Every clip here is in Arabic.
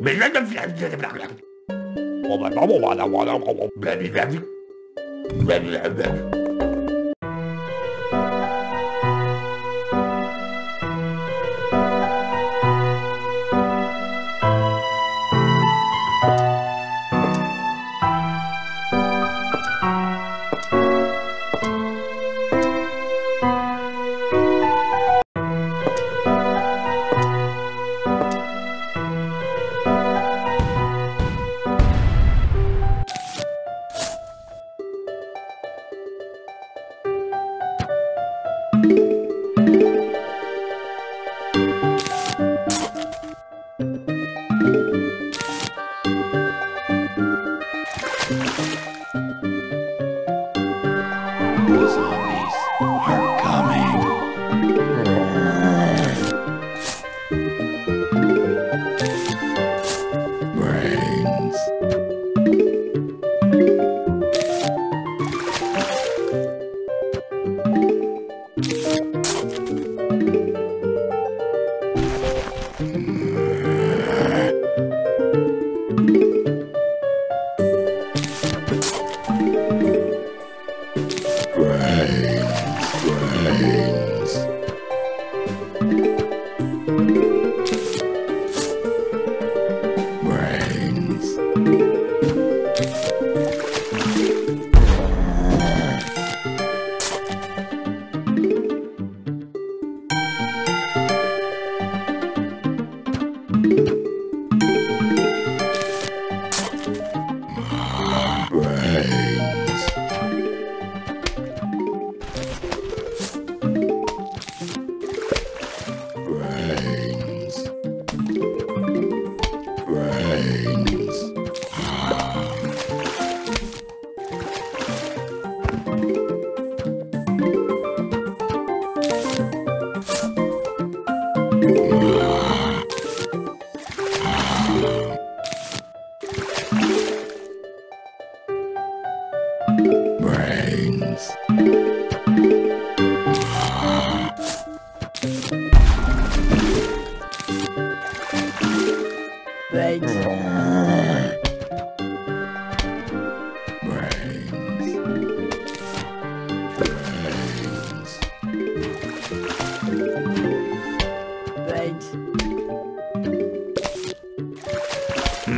بالله ده مش حد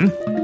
Awesome.